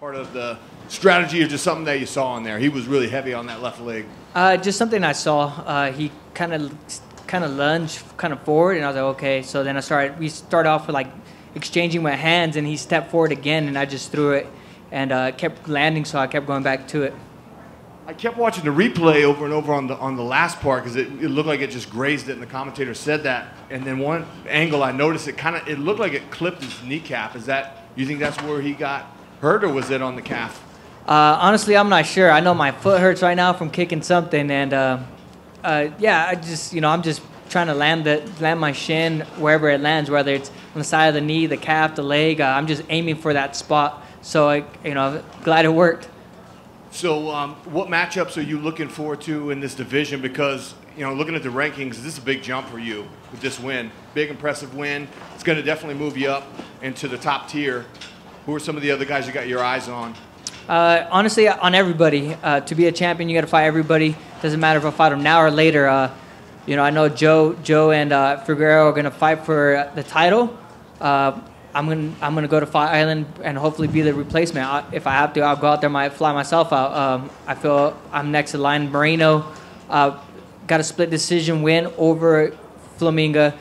part of the strategy or just something that you saw in there? He was really heavy on that left leg. Uh, just something I saw. Uh, he kind of kind of lunged kind of forward, and I was like, okay. So then I started. We started off with like exchanging my hands, and he stepped forward again, and I just threw it, and uh, kept landing. So I kept going back to it. I kept watching the replay over and over on the on the last part because it, it looked like it just grazed it, and the commentator said that. And then one angle I noticed it kind of it looked like it clipped his kneecap. Is that you think that's where he got hurt, or was it on the calf? Uh, honestly, I'm not sure. I know my foot hurts right now from kicking something, and uh, uh, yeah, I just you know I'm just trying to land the land my shin wherever it lands, whether it's on the side of the knee, the calf, the leg. Uh, I'm just aiming for that spot. So I, you know, glad it worked. So, um, what matchups are you looking forward to in this division? Because you know, looking at the rankings, this is a big jump for you with this win. Big, impressive win. It's going to definitely move you up into the top tier. Who are some of the other guys you got your eyes on? Uh, honestly, on everybody. Uh, to be a champion, you got to fight everybody. Doesn't matter if I fight them now or later. Uh, you know, I know Joe, Joe and uh, Figueiredo are going to fight for the title. Uh, I'm gonna I'm gonna go to Fight Island and hopefully be the replacement. I, if I have to, I'll go out there, might fly myself out. Um, I feel I'm next to Line Moreno. Uh, got a split decision win over Flamingo.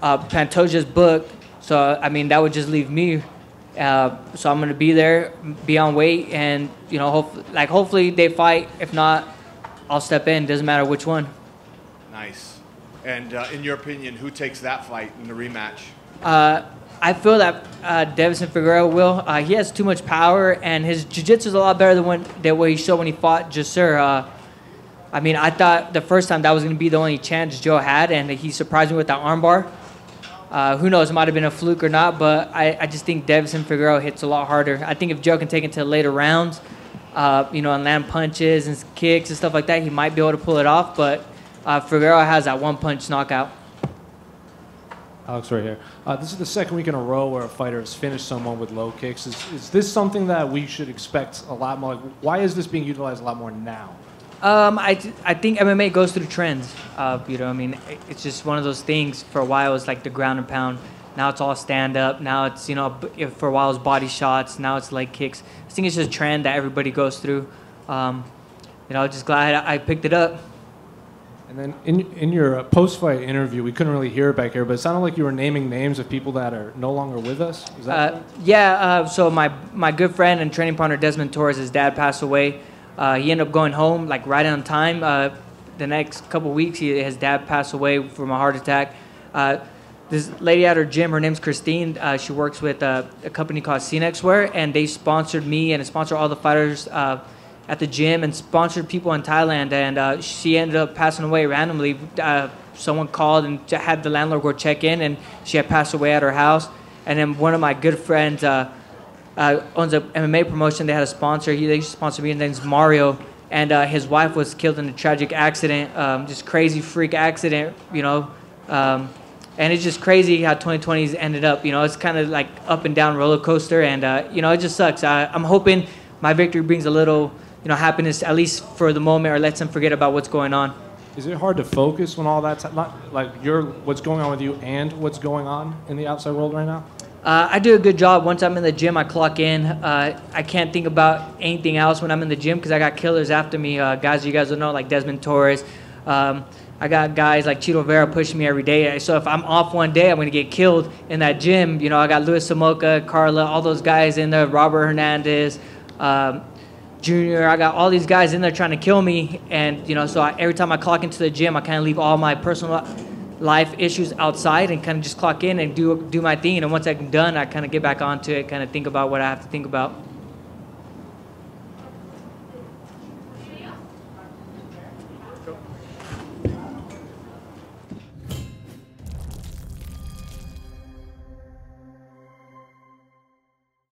Uh, Pantoja's booked, so I mean that would just leave me. Uh, so I'm gonna be there, be on weight, and you know, hope, like hopefully they fight. If not, I'll step in. Doesn't matter which one. Nice. And uh, in your opinion, who takes that fight in the rematch? Uh, I feel that uh, Figueiredo will. Uh, he has too much power, and his jiu-jitsu is a lot better than, when, than what he showed when he fought Jussier. Uh, I mean, I thought the first time that was going to be the only chance Joe had, and he surprised me with that armbar. Uh, who knows? It might have been a fluke or not, but I, I just think Deiveson Figueiredo hits a lot harder. I think if Joe can take it to later rounds, uh, you know, and land punches and kicks and stuff like that, he might be able to pull it off. But uh, Figueiredo has that one punch knockout. Alex, right here. Uh, this is the second week in a row where a fighter has finished someone with low kicks. Is, is this something that we should expect a lot more? Like, why is this being utilized a lot more now? Um, I, I think MMA goes through trends. Uh, you know, I mean, it's just one of those things. For a while, it was like the ground and pound. Now it's all stand up. Now it's you know, for a while it's body shots. Now it's leg kicks. I think it's just a trend that everybody goes through. Um, you know, just glad I picked it up. And then in, in your uh, post fight interview, we couldn't really hear it back here, but it sounded like you were naming names of people that are no longer with us. Is that uh, yeah, uh, so my, my good friend and training partner Desmond Torres, his dad passed away. Uh, he ended up going home like right on time. Uh, the next couple weeks, he, his dad passed away from a heart attack. Uh, this lady at her gym, her name's Christine. she works with a company called Cinexwear, and they sponsored me and sponsored all the fighters at the gym and sponsored people in Thailand. And uh, she ended up passing away randomly. Uh, someone called and had the landlord go check in, and she had passed away at her house. And then one of my good friends uh, uh owns a MMA promotion. They had a sponsor. He they sponsored me. His name's Mario. And uh, his wife was killed in a tragic accident, um, just crazy freak accident, you know. Um, and it's just crazy how 2020's ended up. You know, it's kind of like up and down roller coaster, and uh, you know, it just sucks. I, I'm hoping my victory brings a little you know, happiness at least for the moment, or lets them forget about what's going on. Is it hard to focus when all that's like you're what's going on with you and what's going on in the outside world right now? Uh, I do a good job. Once I'm in the gym, I clock in. Uh, I can't think about anything else when I'm in the gym because I got killers after me. Uh, guys you guys will know, like Desmond Torres. Um, I got guys like Chito Vera pushing me every day. So if I'm off one day, I'm going to get killed in that gym. You know, I got Louis Smolka, Carla, all those guys in there, Robert Hernandez. Um, Junior. I got all these guys in there trying to kill me, and you know, so I, every time I clock into the gym, I kind of leave all my personal life issues outside and kind of just clock in and do do my thing. And once I'm done, I kind of get back onto it, kind of think about what I have to think about.